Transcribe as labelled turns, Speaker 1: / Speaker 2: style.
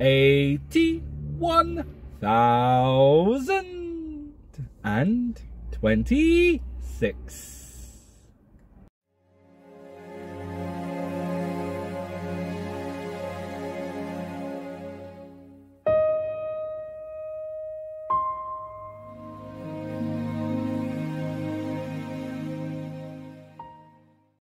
Speaker 1: eighty-one thousand and twenty-six.